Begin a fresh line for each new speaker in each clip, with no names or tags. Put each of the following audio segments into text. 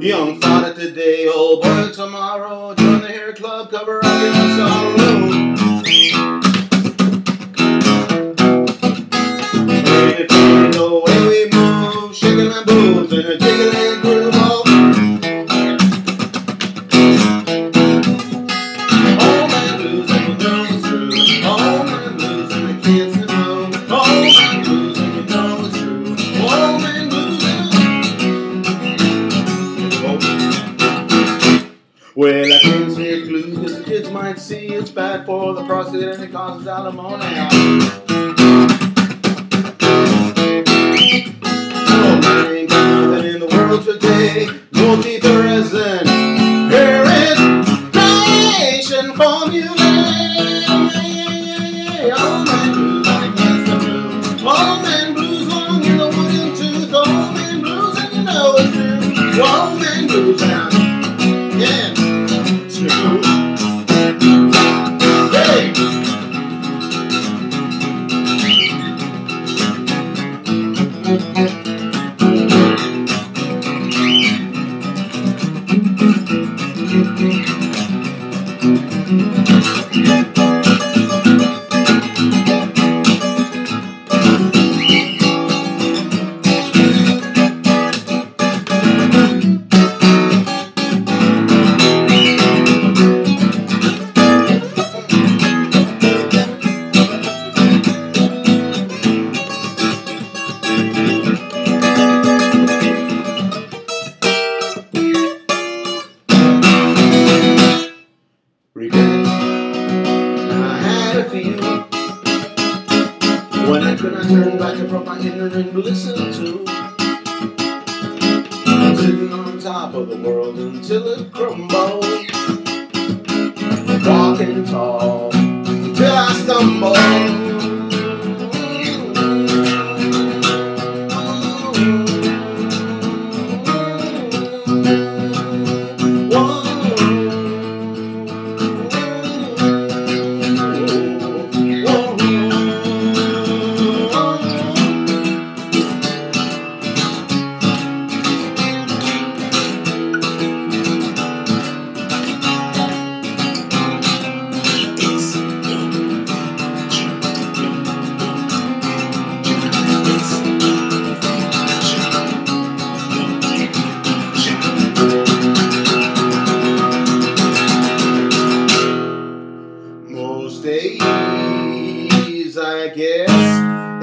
Young father today, old boy tomorrow. Join the hair club, cover up your sorrow. Well, I can't say it's blue because the kids might see it's bad for the prostate and it causes alimony. Oh, in the world today. Formula. Old man blues against the. Old man blues. Old man blues and you know it's true. Old man blues and when I could not turn back and brought my inner and listen to. Sitting on top of the world until it crumbled. Walking tall till I stumbled.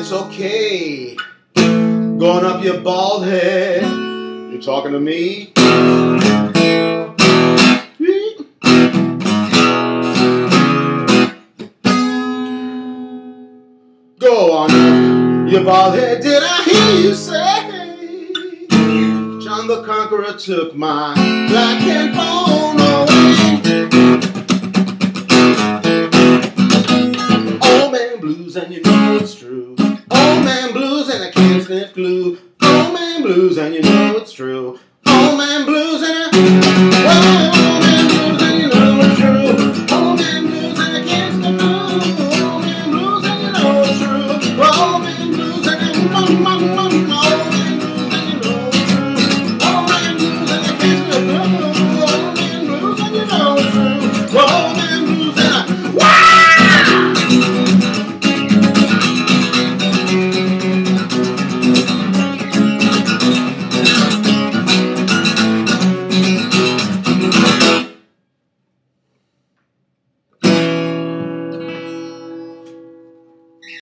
It's okay. Going up your bald head. You talking to me? Go on, your bald head. Did I hear you say? John the Conqueror took my black cat bone away. know it's true. Old man blues and I can't sniff glue. Old man blues and you know it's true. Old man blues and I. Whoa.